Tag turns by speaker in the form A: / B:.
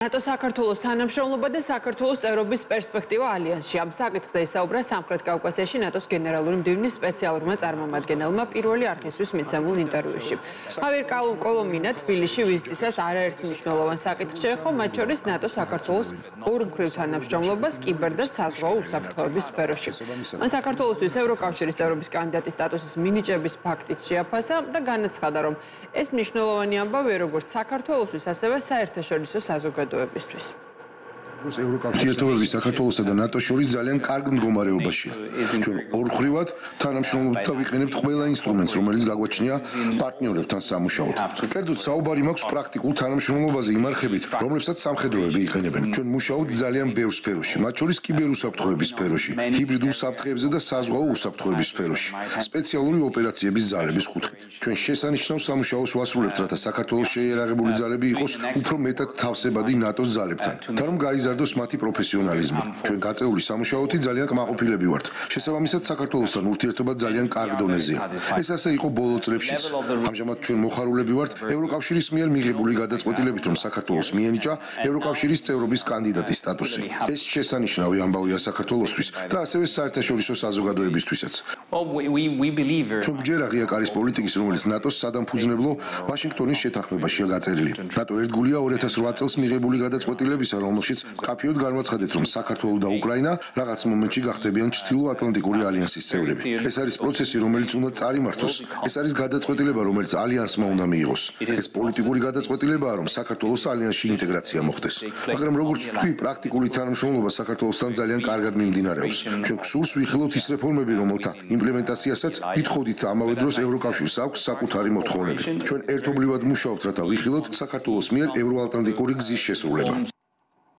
A: ნატო საქართველოს თანამშრომლობა და საქართველოს წევრობის პერსპექტივა ალიანსში. ამ საკითხზე ისაუბრა სამხრეთ კავკასიაში ნატოს გენერალური მდივნის სპეციალურმა წარმომადგენელმა პირველი არქესვის მიცემულ ინტერვიუში. ხავერ კოლომინა თბილისში ვიზიტისას არაერთ მნიშვნელოვან საკითხს შეეხო, მათ შორის ნატო საქართველოს ორმხრივ თანამშრომლობას კიბერ და საზღვაო უსაფრთხოების სფეროში. მან საქართველოსთვის ევროკავშირის წევრობის კანდიდატის სტატუსის მინიჭების ფაქტიც შეაფასა და განაცხადა, რომ ეს მნიშვნელოვანი ამბავია როგორც საქართველოსთვის, ასევე საერთაშორისო საზოგადოებისთვის. to, to, es საზოგადოებისთვის.
B: ეს ევროკავშირი საქართველოსა და ნატოს შორის ძალიან კარგ მდგომარეობაშია. ჩვენ ორხრივად თანამშრომლობთ და ვიყენებთ ყველა ინსტრუმენტს, რომელიც გაგვაჩნია პარტნიორებთან სამუშაოდ. კერძოდ საუბარი მაქვს პრაქტიკულ თანამშრომლობაზე იმარხებით, რომლებსაც სამხედროები იყენებენ. ჩვენ მუშაობთ ძალიან ბევრ სფეროში, მათ შორის კიბერუსაფრთხოების სფეროში, ჰიბრიდულ საფრთხეებზე და საზღვაო უსაფრთხოების სფეროში, სპეციალური ოპერაციების ძალების კუთხით. ჩვენ შესანიშნავ სამუშაოს ვასრულებთ, რათა საქართველოს შეიარაღებული ძალები იყოს უფრო მეტად თავსებადი ნატოს ძალებთან. და რომ გაიზარდოს გაიზარდოს მათი პროფესიონალიზმი. ჩვენ გაწეული სამუშაოთი ძალიან კმაყოფილები ვართ. შესაბამისად საქართველოსთან ურთიერთობა ძალიან კარგ დონეზეა. ეს ასე იყო ბოლო წლებშიც. ამჟამად ჩვენ მოხარულები ვართ ევროკავშირის მიერ მიღებული გადაწყვეტილებით, რომ საქართველოს მიენიჭა ევროკავშირის წევრობის კანდიდატის სტატუსი. ეს შესანიშნავი ამბავია საქართველოსთვის და ასევე საერთაშორისო საზოგადოებისთვისაც. ჩვენ გვჯერა ღია კარის პოლიტიკის, რომელიც ნატოს სადამფუძნებლო ვაშინგტონის შეთანხმებაშია გაწერილი. ნატო ერთგულია 2008 წელს მიღებული გადაწყვეტილებისა, რომელშიც კაფეოდ განვაცხადეთ, რომ საქართველო და უკრაინა რაღაც მომენტში გახდებიან ჩრდილო-ატლანტიკური ალიანსის წევრები. ეს არის პროცესი, რომელიც უნდა წარიმართოს. ეს არის გადაწყვეტილება, რომელიც ალიანსმა უნდა მიიღოს. ეს პოლიტიკური გადაწყვეტილებაა, რომ საქართველოს ალიანსში ინტეგრაცია მოხდეს. მაგრამ როგორც თქვი, პრაქტიკული თანამშრომლობა საქართველოსთან ძალიან კარგად მიმდინარეობს. ჩვენ გსურს ვიხილოთ ის რეფორმები, რომელთა იმპლემენტაციასაც ვითხოვდით ამავე დროს ევროკავშირს აქვს საკუთარი მოთხოვნები. ჩვენ ერთობლივად მუშაობთ, რათა ვიხილოთ საქართველოს მიერ ევროატლანტიკური გზის შესრულება.